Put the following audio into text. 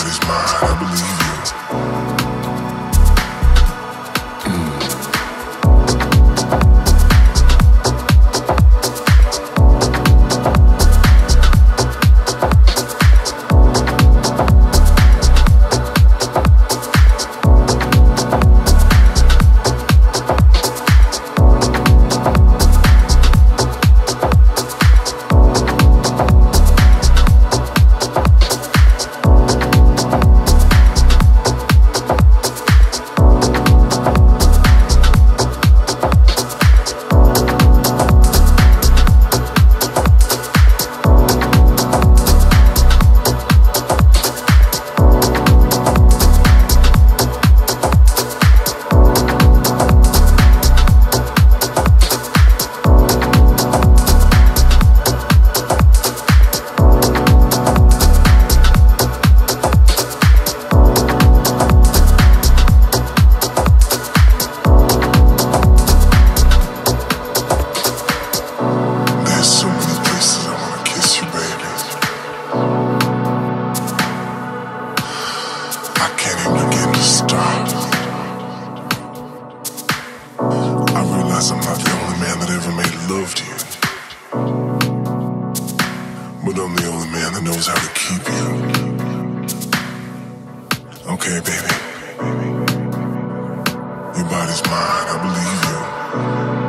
That is mine. I believe you. Okay, baby. Your body's mine, I believe you.